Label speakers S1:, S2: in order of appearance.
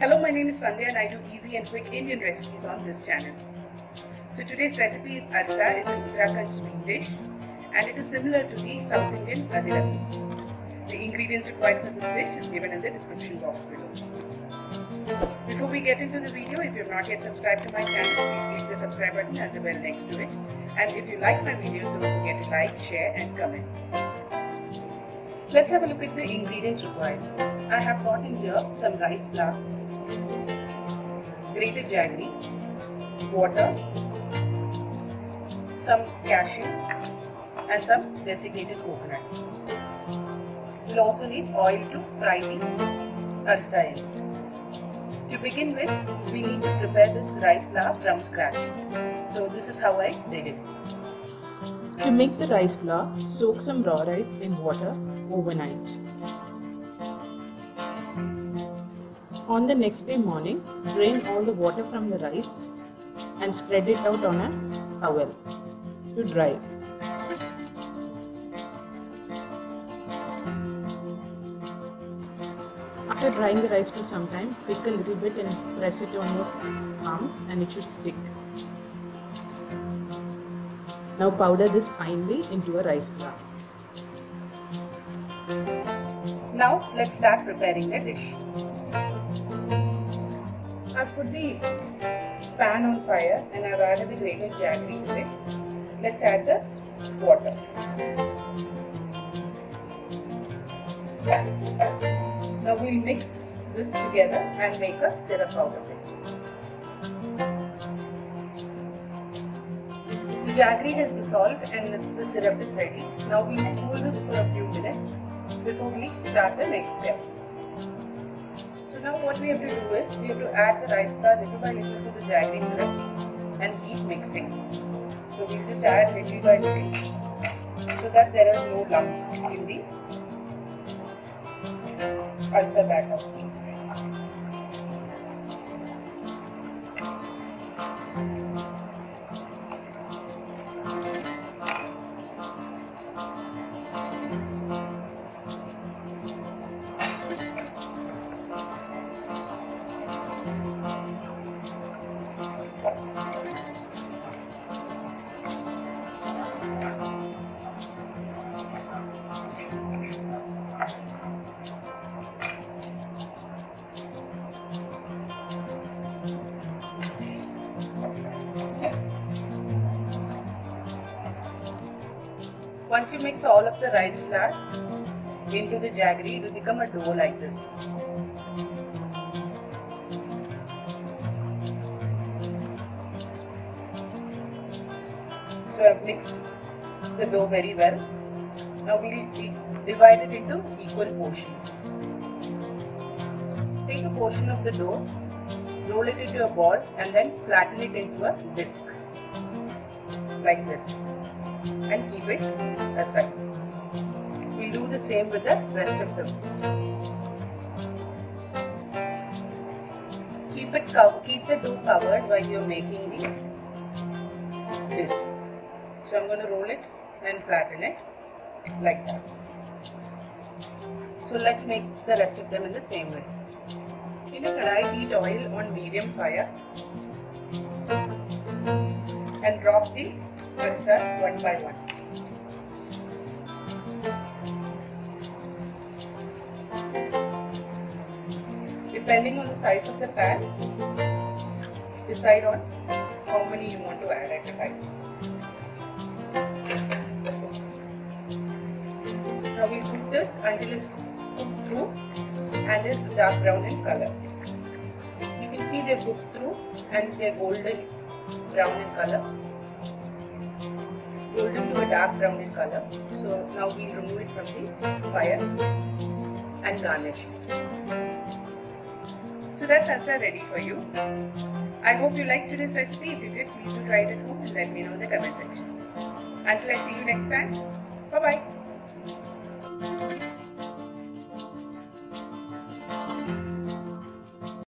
S1: Hello, my name is Sandhya and I do easy and quick Indian recipes on this channel. So today's recipe is arsa. It's an Uttarakhand sweet dish and it is similar to the South Indian adhirasam. The ingredients required for this dish is given in the description box below. Before we get into the video, if you have not yet subscribed to my channel, please click the subscribe button and the bell next to it. And if you like my videos, don't forget to like, share and comment. Let's have a look at the ingredients required. I have got in here some rice flour, grated jaggery, water, some cashew and some desiccated coconut. We'll also need oil to fry the arsa in. To begin with, we need to prepare this rice flour from scratch. So this is how I did it.
S2: To make the rice flour, soak some raw rice in water overnight. On the next day morning, drain all the water from the rice and spread it out on a towel to dry. After drying the rice for some time, pick a little bit and press it on your palms and it should stick. Now powder this finely into a rice flour.
S1: Now let's start preparing the dish. I've put the pan on fire and I've added the grated jaggery to it. Let's add the water. Now we'll mix this together and make a syrup out of it. The jaggery has dissolved and the syrup is ready. Now we will cool this for a few minutes before we start the next step. Now what we have to do is we have to add the rice flour little by little to the jaggery syrup and keep mixing. So we'll just add little by little so that there are no lumps in the arsa batter. Once you mix all of the rice flour into the jaggery, it will become a dough like this. So I've mixed the dough very well. Now we'll divide it into equal portions. Take a portion of the dough, roll it into a ball and then flatten it into a disc like this and keep it aside. We'll do the same with the rest of them. Keep it keep the dough covered while you're making the discs. So I'm going to roll it and flatten it like that. So let's make the rest of them in the same way. In a kadai, heat oil on medium fire and drop the one by one. Depending on the size of the pan, decide on how many you want to add at a time. Now we cook this until it's cooked through and is dark brown in color. You can see they're cooked through and they're golden brown in color golden to a dark brown in color. So now we'll remove it from the fire and garnish it. So that's arsa ready for you. I hope you liked today's recipe. If you did, please do try it at home and let me know in the comment section. Until I see you next time, bye bye.